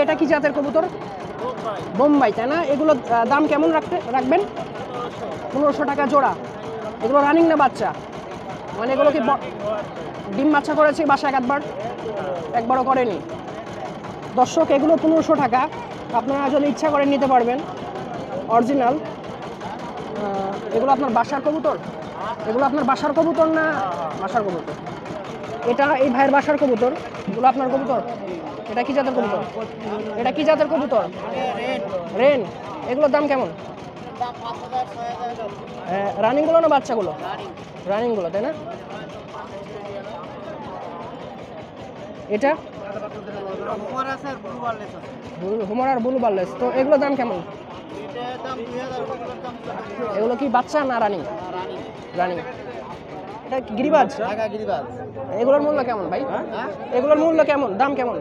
এটা কি জাতের কবুতর? বোম্বাই, তাই না? এগুলো দাম কেমন রাখতে, রাখবেন? পনেরোশো টাকা জোড়া। এগুলো রানিং না বাচ্চা? মানে এগুলো কি ডিম বাচ্চা করেছে বাসায় একবার? একবারও করেনি। দর্শক, এগুলো পনেরোশো টাকা। আপনারা যদি ইচ্ছা করে নিতে পারবেন অরিজিনাল এগুলো আপনার বাসার কবুতর? এগুলো আপনার বাসার কবুতর না বাসার কবুতর? এটা এই ভাইয়ের বাসার কবুতর। এগুলো আপনার কবুতর? এটা কি জাতের কবুতর? এটা কি জাতের কবুতর? রেন। এগুলোর দাম কেমন? রানিংগুলো না বাচ্চাগুলো? রানিংগুলো, তাই না? এটা? হুমার আর বুলু বার্লেস। তো এগুলোর দাম কেমন? এগুলো কি বাচ্চা না রানিং? রানিং। এটা গিরিবাজ? ঢাকা গিরিবাজ। এগুলোর মূল্য কেমন ভাই? এগুলোর মূল্য কেমন? দাম কেমন?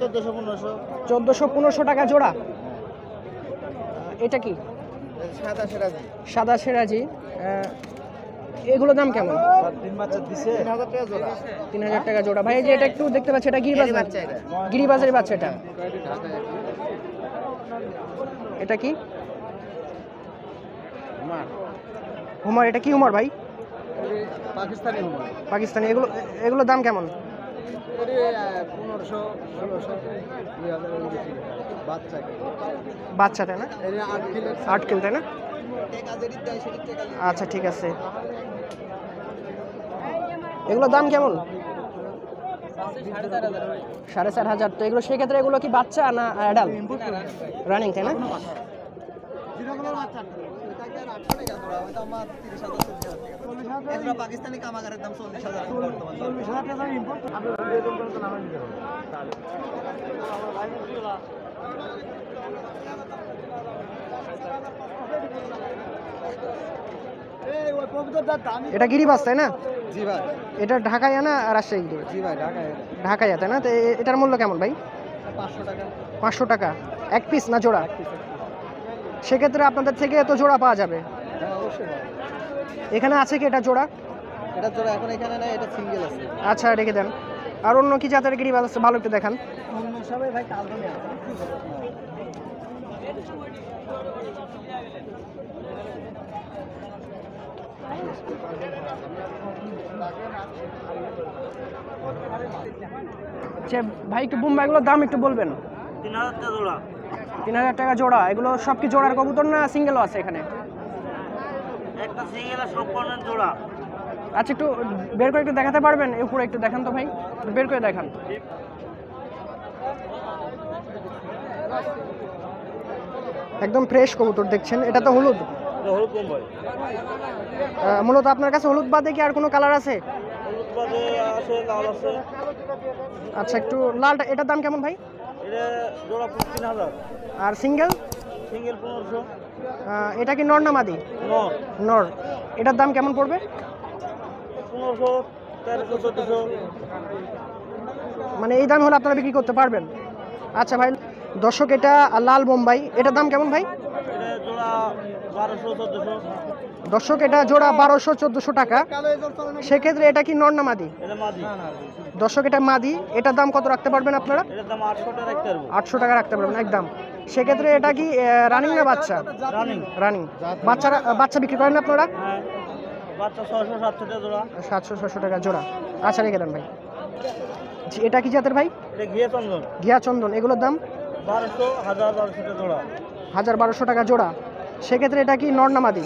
চোদ্দশো পনেরোশো। চোদ্দোশো পনেরোশো টাকা জোড়া। এটা কি? সাদা সেরাজি। সাদা সেরাজি। দাম কেমন? তিন হাজার টাকা জোড়া। ভাই যে এটা একটু দেখতে পাচ্ছি এটা গিরিবাজ বাচ্চা এটা। গিরিবাজের বাচ্চা এটা এটা কি হুমার এটা কি হুমার ভাই? পাকিস্তানি পাকিস্তানি এগুলো এগুলোর দাম কেমন? পনেরোশো ষোলোশো। বাচ্চা বাচ্চা তাই না? আট কিলো। তাই না? আচ্ছা ঠিক আছে। এগুলোর দাম কেমন? সাড়ে চার হাজার। তো এগুলো সেক্ষেত্রে এগুলো কি বাচ্চা না অ্যাডাল রানিং তাই না? পাকিস্তানি কামাগারের দাম চল্লিশ হাজার এটা গিরিবাস তাই না? জি ভাই। এটা ঢাকায় না রাজশাহী জি ভাই ঢাকায় ঢাকায় তাই না? তো এটার মূল্য কেমন ভাই? পাঁচশো টাকা। পাঁচশো টাকা। এক পিস না জোড়া? সেক্ষেত্রে আপনাদের থেকে তো জোড়া পাওয়া যাবে। হ্যাঁ। এখানে আছে কি এটা জোড়া? এটা জোড়া এখন এখানে নাই এটা সিঙ্গেল আছে। আচ্ছা রেখে দেন। আর অন্য কি জাতের গিরিবাস আছে? ভালো একটু দেখান। অন্য সবাই ভাই কালদমে আছে যে ভাই একটু বোম্বাইগুলোর দাম একটু বলবেন। তিন হাজার টাকা জোড়া। তিন হাজার টাকা জোড়া। এগুলো সব কি জোড়ার কবুতর না সিঙ্গেলও আছে এখানে? একটা সিঙ্গেল সম্পূর্ণ জোড়া। আচ্ছা একটু বের করে একটু দেখাতে পারবেন? উপরে একটু দেখান তো ভাই। বের করে দেখান। একদম ফ্রেশ কবুতর দেখছেন। এটা তো হলুদ? হলুদ বোম্বাই মূলত আপনার কাছে হলুদ বাদে কি আর কোনো কালার আছে? হলুদ বাদে আছে লাল আছে। আচ্ছা একটু লালটা এটার দাম কেমন ভাই? এটা জোড়া আর সিঙ্গেল? সিঙ্গেল পনেরোশো। এটা কি নর না মাদি? নর। এটার দাম কেমন পড়বে? মানে এই দাম হলে আপনারা বিক্রি করতে পারবেন। আচ্ছা ভাই দর্শক এটা লাল বোম্বাই। এটার দাম কেমন ভাই এটা জোড়া বারোশো চোদ্দোশো দর্শক এটা জোড়া বারোশো চোদ্দশো টাকা। সেক্ষেত্রে এটা কি নর না মাদি? দর্শক এটা মাদি। এটার দাম কত রাখতে পারবেন আপনারা? আটশো টাকা রাখতে পারবেন একদম। সেক্ষেত্রে এটা কি রানিং না বাচ্চা? রানিং বাচ্চারা বাচ্চা বিক্রি করেন আপনারা? হ্যাঁ। ছয়শো সাতশো টাকা জোড়া। ছশো টাকা জোড়া। আচ্ছা রেখে দেন ভাই। এটা কি জাতের ভাই? এটা ঘিয়ে চন্দন। ঘিয়া চন্দন। এগুলোর দাম? বারোশো হাজার বারোশো টাকা জোড়া। হাজার বারোশো টাকা জোড়া। সেক্ষেত্রে এটা কি নর না মাদি?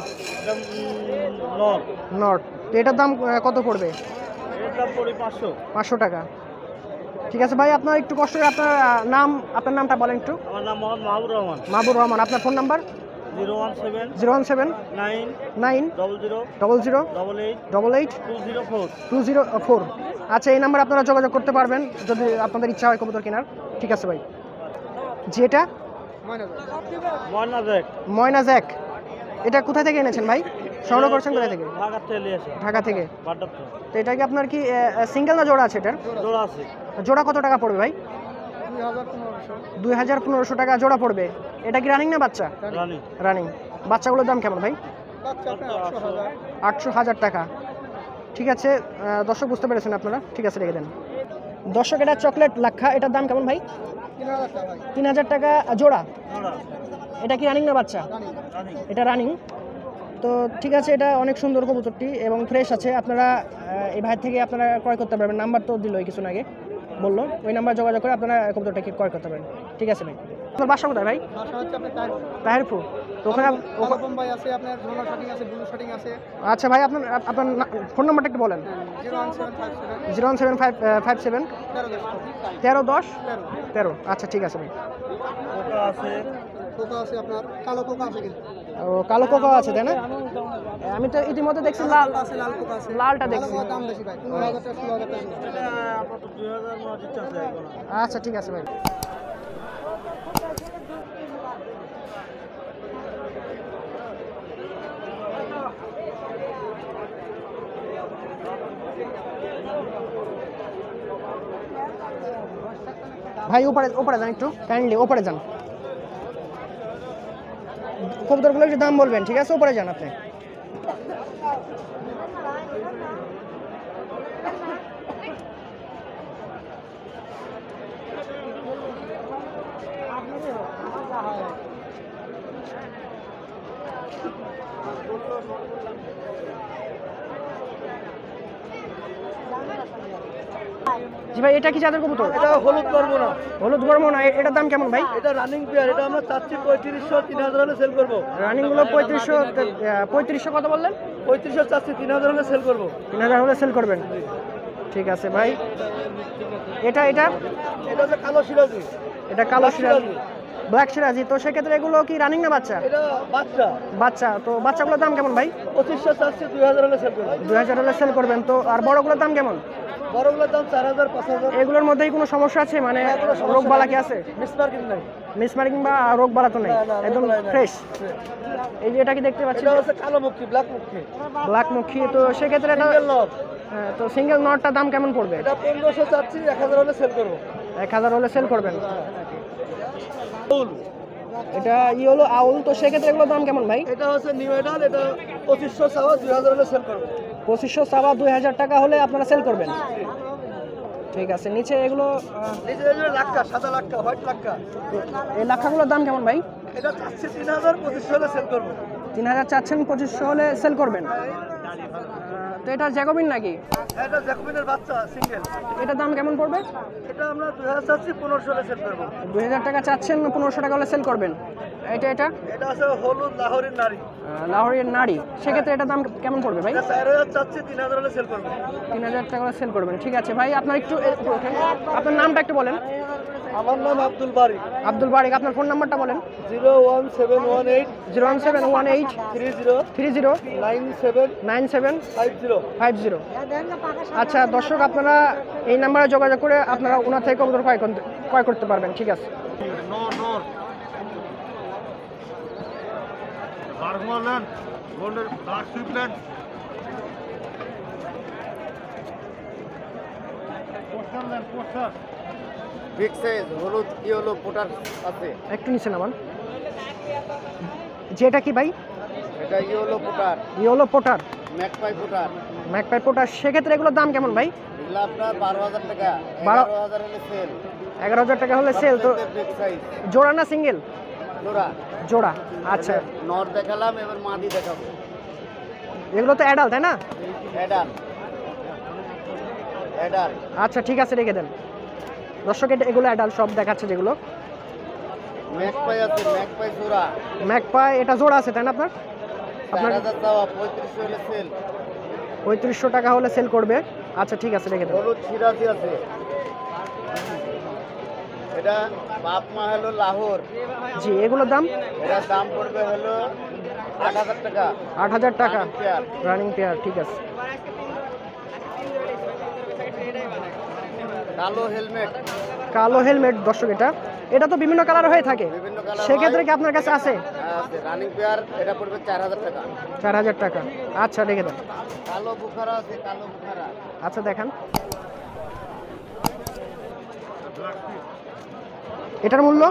নর। নর। তো এটার দাম কত পড়বে? পাঁচশো। টাকা। ঠিক আছে ভাই আপনার একটু কষ্ট করে আপনার নাম আপনার নামটা বলেন একটু। আমার নাম মোহাম্মদ মাহবুর রহমান। মাহবুর রহমান আপনার phone number? Zero one seven zero one seven nine nine double zero double zero double eight double eight two zero four. Two zero four. আচ্ছা এই নাম্বার আপনারা যোগাযোগ করতে পারবেন যদি আপনাদের ইচ্ছা হয় কবুতর কেনার। ঠিক আছে ভাই। যেটা ময়না দেখ ময়না জ্যাক এটা কোথা থেকে এনেছেন ভাই? সংগ্রহ করছেন কোথা থেকে? ঢাকা থেকে তো এটা কি আপনার কি সিঙ্গেল না জোড়া আছে এটার? জোড়া আছে। জোড়া কত টাকা পড়বে ভাই? দুই হাজার পনেরোশো। টাকা জোড়া পড়বে। এটা কি রানিং না বাচ্চা? রানিং বাচ্চাগুলোর দাম কেমন ভাই? আটশো হাজার। টাকা। ঠিক আছে দর্শক বুঝতে পেরেছেন আপনারা। ঠিক আছে রেখে দেন। দর্শক এটা চকলেট লাক্ষা। এটার দাম কেমন ভাই? তিন হাজার টাকা জোড়া? এটা কি রানিং না বাচ্চা? এটা রানিং তো ঠিক আছে এটা অনেক সুন্দর কবুতরটি এবং ফ্রেশ আছে। আপনারা এই ভাই থেকে আপনারা ক্রয় করতে পারবেন। নাম্বার তো দিল কিছু আগে। বলল ওই নাম্বার যোগাযোগ করে আপনারা কবুতরটাকে ক্রয় করতে পারেন ঠিক আছে ভাই। আপনার বাসা কোথায় ভাই? তাহিরপুর। তো ওখানে বোম্বাই আছে আপনার ঝোলা শাটিং আছে ব্লু শাটিং আছে। আচ্ছা ভাই আপনার আপ- আপনার ফোন নাম্বারটা একটু বলেন। Zero one seven five five seven তেরো দশ। তেরো আচ্ছা ঠিক আছে ভাই। আছে। আছে আপনার। কালো কোকা আছে কিন্তু। ও কালো কোকাও আছে তাই না? আমি তো ইতিমধ্যে দেখছি লাল কোকা আছে লাল কোকা আছে। লালটা লাল দেখছি। আচ্ছা ঠিক আছে ভাই পনেরো হাজার টাকা ষোলো হাজার টাকা এটা আপাতত দুই হাজার মসজিদ আছে এখন আচ্ছা ঠিক আছে ভাই ভাই, ওপরে ওপরে যান একটু কাইন্ডলি ওপরে যান। কবুতরগুলো একটু দাম বলবেন, ঠিক আছে? ওপরে যান আপনি। জি ভাই এটা কি জাতের কবুতর? এটা হলুদ করব না হলুদ গরম না এটার দাম কেমন ভাই? এটা রানিং পেয়ার এটা আমরা চাচ্ছি পঁয়ত্রিশশো তিন হাজার হলে সেল করব। রানিংগুলো পঁয়ত্রিশশো পঁয়ত্রিশশো কত বললেন? পঁয়ত্রিশশো চাচ্ছি তিন হাজার হলে সেল করব। তিন হাজার হলে সেল করবেন। ঠিক আছে ভাই। এটা এটা? এটা হচ্ছে কালো সিরাজি এটা কালো সিরাজি ব্ল্যাক সিরাজি তো সেক্ষেত্রে এগুলো কি রানিং না বাচ্চা? বাচ্চা। বাচ্চা তো বাচ্চাগুলোর দাম কেমন ভাই? পঁচিশশো চাচ্ছি দুই হাজার হলে সেল করব দুই হাজার হলে সেল করবেন তো আর বড়গুলোর দাম কেমন? বড়গুলোর দাম চার হাজার পাঁচ হাজার এগুলোর মধ্যেই কোনো সমস্যা আছে? মানে রোগ বালা কি আছে? মিস মার্কিং নাই। মিসমার্কিং বা রোগ বালা তো নেই? একদম ফ্রেশ এই যে এটা কি দেখতে পাচ্ছি কালো ব্ল্যাক মুখী তো সেক্ষেত্রে এটা হ্যাঁ, তো সিঙ্গেল নটটার দাম কেমন পড়বে? এটা পনেরোশো চাচ্ছি এক হাজার হলে সেল করব। এক হাজার হলে সেল করবেন? এটা ই হলো আউল। তো সেক্ষেত্রে এগুলোর দাম কেমন ভাই? এটা হচ্ছে নিউ এডাল এটা পঁচিশশো চাওয়া দুই হাজার হলে সেল করব। পঁচিশশো সাবা দুই হাজার টাকা হলে আপনারা সেল করবেন। ঠিক আছে নিচে এগুলো নিচে যে লাক্কা সাদা লাক্কা হোয়াইট লাক্কা। এই লাক্ষাগুলোর দাম কেমন ভাই? এটা চাচ্ছি তিন হাজার পঁচিশশো হলে সেল করব। তিন হাজার চাচ্ছেন পঁচিশশো হলে সেল করবেন। আহ, তো এটা জ্যাকোবিন নাকি? এটা জ্যাকমিনের বাচ্চা সিঙ্গেল এটার দাম কেমন পড়বে? এটা আমরা দুই হাজার চাচ্ছি পনেরোশো হলে সেল করব। দুই হাজার টাকা চাচ্ছেন পনেরোশো টাকা হলে সেল করবেন। এটা এটা? এটা আছে হলুদ লাহোরের নারী। লাহোরের নাড়ি সেক্ষেত্রে এটার দাম কেমন পড়বে ভাই? এটা চার হাজার চাচ্ছি তিন হাজার হলে সেল করব। তিন হাজার টাকা হলে সেল করবেন। ঠিক আছে ভাই আপনার একটু আপনার নামটা একটু বলেন। আমার নাম আব্দুল বারি আব্দুল বারিক আপনার ফোন নাম্বারটা বলেন। Zero one seven one eight zero one seven one eight three zero three zero nine seven nine seven five zero. Five zero. আচ্ছা দর্শক আপনারা এই নাম্বারে যোগাযোগ করে আপনারা ওনার থেকে কবুতর ক্রয় করতে ক্রয় করতে পারবেন ঠিক আছে। নর বারমালেন বিগ সাইজ হলুদ হলো পোটার আছে। একটু নিচে নামান। যেটা কি ভাই? এটা yellow pouter. Yellow pouter. Magpie pouter. Magpie pouter. সেক্ষেত্রে এগুলোর দাম কেমন ভাই? এগুলো আপনার বারো হাজার টাকা। বারো- বারো হাজার হলে সেল এগারো হাজার টাকা হলে সেল তো জোড়া না সিঙ্গেল জোড়া। জোড়া আচ্ছা। নর দেখালাম এবার মাদি দেখাবো। এগুলো তো অ্যাডাল তাই না? অ্যাডাল অ্যাডাল আচ্ছা ঠিক আছে রেখে দেন। দর্শক এটা- এগুলো অ্যাডাল সব দেখাচ্ছে যেগুলো। ম্যাকপাই এটা জোড়া আছে তাই না আপনার? আপনার পঁয়ত্রিশশো টাকা হলে সেল করবে। আচ্ছা ঠিক আছে রেখে হলুদ সিরাজি আছে। এটা বাপ মা হলো লাহোর। জি এগুলোর দাম? দাম পড়বে হলো আট হাজার টাকা। আট হাজার টাকা। রানিং পেয়ার ঠিক আছে। কালো হেলমেট কালো হেলমেট দর্শক এটা। এটা তো বিভিন্ন কালার হয়ে থাকে। সেক্ষেত্রে কি আপনার কাছে আছে? রানিং পেয়ার এটা পড়বে চার হাজার টাকা। চার হাজার টাকা। আচ্ছা রেখে দেন। কালো বুখারা আছে কালো বুখারা। আচ্ছা দেখান। এটার মূল্য?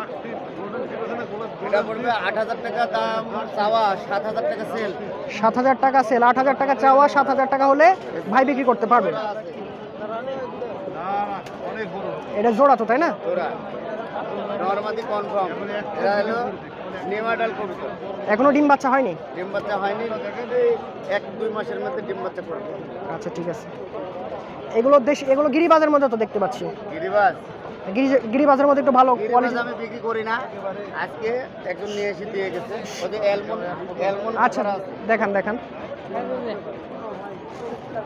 এটা পড়বে আট হাজার টাকা দাম চাওয়া সাত হাজার টাকা সেল সাত হাজার টাকা সেল আট হাজার টাকা চাওয়া সাত হাজার টাকা হলে ভাই বিক্রি করতে পারবে। না না অনেক বড় এটা জোড়া তো তাই না? তোরা কনফার্ম এরা হলো নেমাডাল কবুতর। এখনও ডিম বাচ্চা হয়নি? ডিম বাচ্চা হয়নি এক দুই মাসের মধ্যে ডিম বাচ্চা করবে আচ্ছা ঠিক আছে। এগুলো দেশ এগুলো গিরিবাজের মধ্যে তো দেখতে পাচ্ছি। গিরিবাস গিরি গিরিবাজের মধ্যে একটু ভালো কোয়ালিটি আমি বিক্রি করি না। আজকে একজন নিয়ে এসে দিয়ে গেছে। ওদের অ্যালমন অ্যালমন আচ্ছা দেখান দেখান।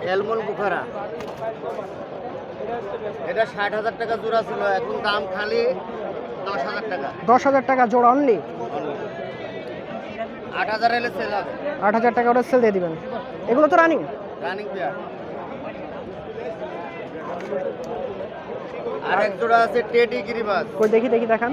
অ্যালমন বুখারা। এটা ষাট হাজার টাকা জোড়া ছিল এখন দাম খালি দশ হাজার টাকা। দশ হাজার টাকা জোড়া অনলি আট হাজার এলে সেল হবে। আট হাজার টাকা ওটা সেল দিয়ে দিবেন। এগুলো তো রানিং রানিং পেয়ার আর এক জোড়া আছে টেডি গিরিবাস কই দেখি দেখি দেখান।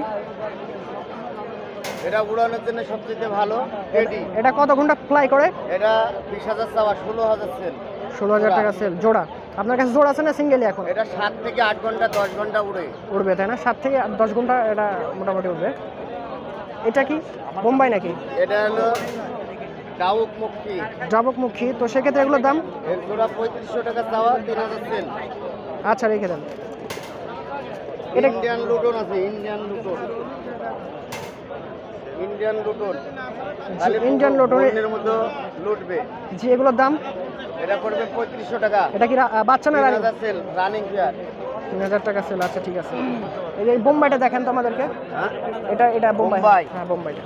এটা উড়ানোর জন্য সবচেয়ে ভালো টেডি এটা কত ঘণ্টা ফ্লাই করে? এটা বিশ হাজার চাওয়া ষোলো হাজার সেল ষোলো হাজার টাকা সেল জোড়া। আপনার কাছে জোড়া আছে না সিঙ্গেলই এখন? এটা সাত থেকে আট ঘণ্টা দশ ঘণ্টা উড়ে। উড়বে তাই না? সাত থেকে দশ ঘণ্টা এটা মোটামুটি উঠবে এটা কি? বোম্বাই নাকি? এটা হলো ডাউক মুক্তি। জাবকমুখী তো সেক্ষেত্রে এগুলোর দাম? এর জোড়া পঁয়ত্রিশশো টাকা চাওয়া তিন হাজার সেল। আচ্ছা রেখে দেন। এটা ইন্ডিয়ান লুটন আছে ইন্ডিয়ান লুটন ইন্ডিয়ান লুটন। ইন্ডিয়ান লুটনে- এর মধ্যে লুটবে। জি এগুলোর দাম? এটা পড়বে পঁয়ত্রিশশো টাকা। এটা কি বাচ্চা না রানিং? সেল রানিং পেয়ার তিন হাজার টাকা সেল আচ্ছা ঠিক আছে। এই যে বোম্বাইটা দেখেন তো আমাদেরকে। হ্যাঁ? এটা এটা বোম্বাই। বোম্বাই। হ্যাঁ বোম্বাইটা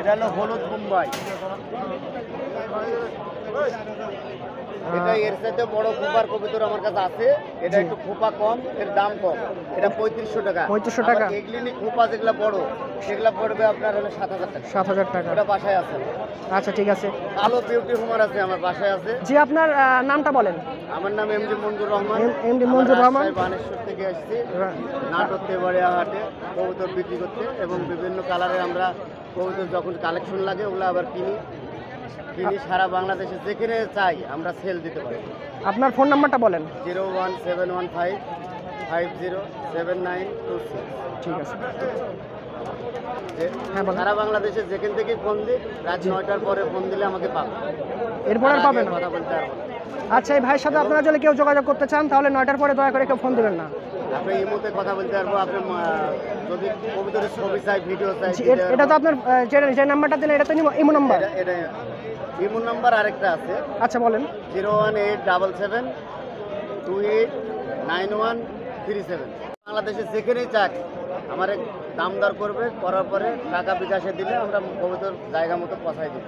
এটা হলো হলুদ মুম্বাই এটা এর সাথে বড় খোপার কবিতর আমার কাছে আছে। এটা একটু খোপা কম এর দাম কম। এটা পঁয়ত্রিশশো টাকা। 3500 টাকা? এগুলি খোপা যেগুলা বড় সেগুলা পড়বে আপনার হলো সাত হাজার টাকা। সাত হাজার টাকা। ওটা বাসায় আছে। আচ্ছা ঠিক আছে। বিউটি হোমার আছে আমার বাসায় আছে। জি আপনার নামটা বলেন। আমার নাম এমডি মঞ্জুর রহমান। মঞ্জুর রহমান। বানেশ্বর থেকে আসছি। নাটক তেবাড়িয়া হাটে কবুতর বিক্রি করতে এবং বিভিন্ন কালারে আমরা কবুতর যখন কালেকশন লাগে ওগুলো আবার কিনি। কিনি সারা বাংলাদেশে যেখানে চাই আমরা সেল দিতে পারি। আপনার ফোন নাম্বারটা বলেন। Zero one seven one five five zero seven nine two six. ঠিক আছে। হ্যাঁ, সারা বাংলাদেশে যেখান থেকে ফোন দিই রাত নয়টার পরে ফোন দিলে আমাকে পাবে। এরপর আর পাবেন কথা বলতে আচ্ছা এই ভাইয়ের সাথে আপনারা যদি কেউ যোগাযোগ করতে চান তাহলে নয়টার পরে দয়া করে কেউ ফোন দিবেন না। আপনি এই মুহূর্তে কথা বলতে পারব আপনি যদি কবিতরের ছবি চাই ভিডিও চাই এটা তো আপনার যে নাম্বারটা দিলেন এটা তো ইমো নাম্বার এটা ইমো নাম্বার আরেকটা আছে। আচ্ছা বলেন। Zero one eight double seven two eight nine one three seven. বাংলাদেশে যেখানেই চাক আমার দাম দর করবে করার পরে টাকা বিকাশে দিলে আমরা কবিতর জায়গা মতো পৌঁছাই দিব।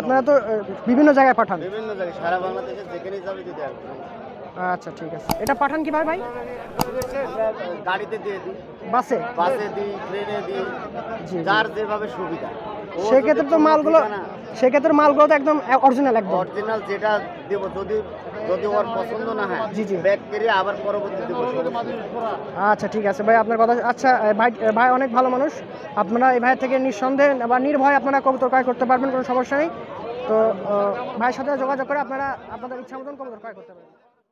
আপনারা তো বিভিন্ন জায়গায় পাঠান। বিভিন্ন জায়গায় সারা বাংলাদেশে যেখানেই যাবে দিতে পারব আচ্ছা ঠিক আছে। এটা পাঠান কি ভাই? ভাই গাড়িতে দিয়ে দিই। বাসে? বাসে দিই ট্রেনে দিই। যার যেভাবে সুবিধা। সেক্ষেত্রে তো মালগুলো সেক্ষেত্রে মালগুলো তো একদম অরিজিনাল একদম। অরিজিনাল যেটা দেব যদি যদি ওর পছন্দ না হয় জি, জি। ব্যাক করে আবার পরবর্তী দেবো। আচ্ছা ঠিক আছে। ভাই আপনার কথা আচ্ছা ভাই ভাই অনেক ভালো মানুষ। আপনারা এই ভাই থেকে নিঃসন্দেহে বা নির্ভয় আপনারা কবুতর ক্রয় করতে পারবেন কোনো সমস্যা নেই। তো ভাইয়ের সাথে যোগাযোগ করে আপনারা আপনাদের ইচ্ছা মতন কবুতর ক্রয় করতে পারবেন।